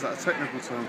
Is that a technical term?